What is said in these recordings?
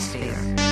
atmosphere.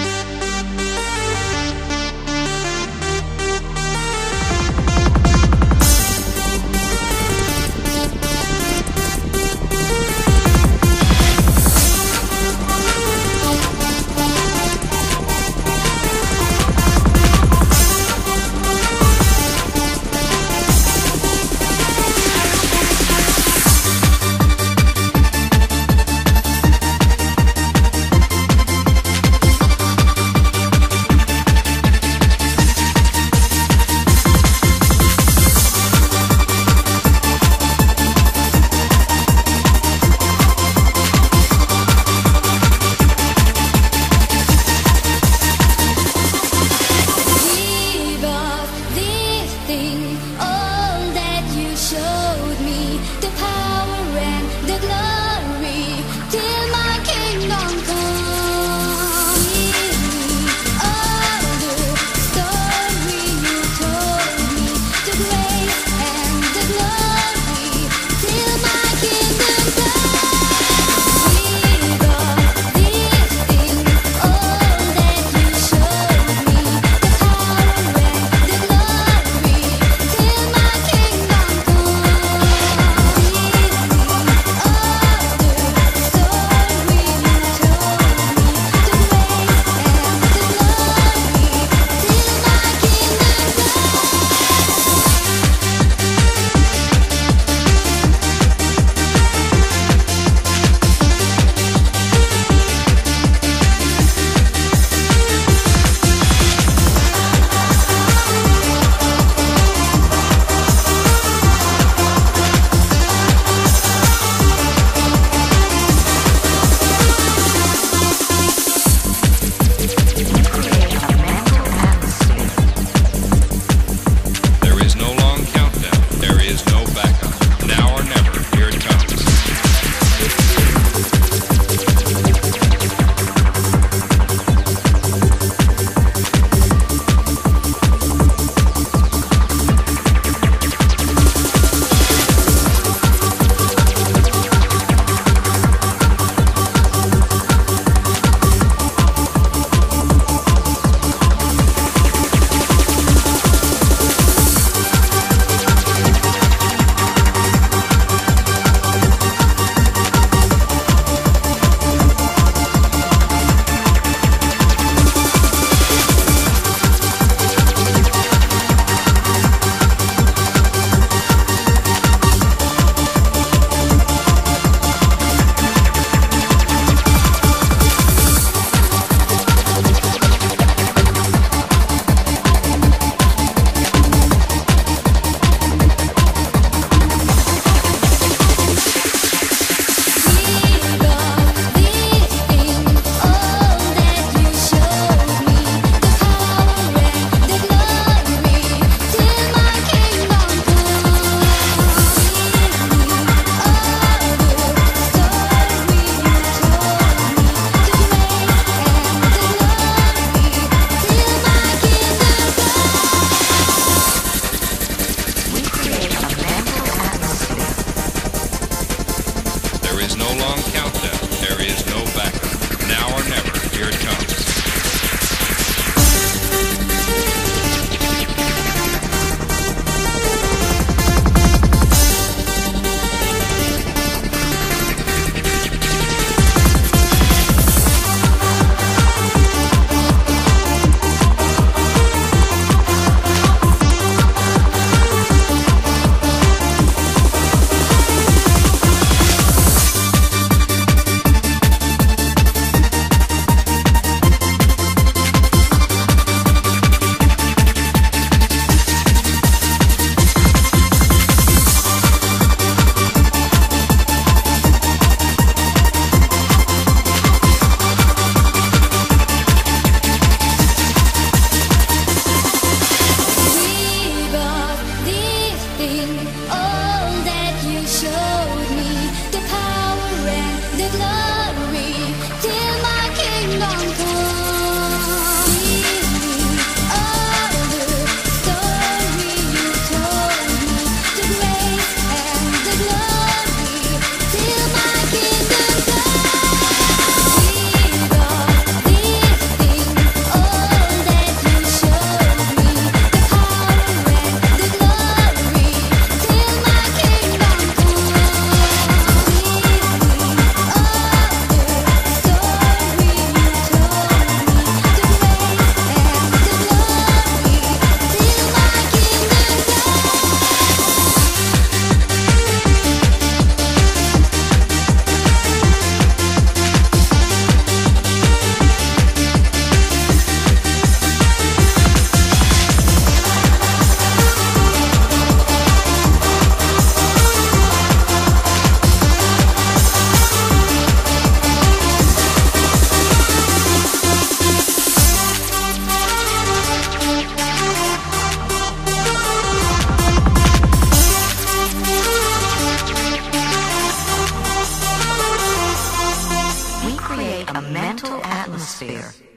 Atmosphere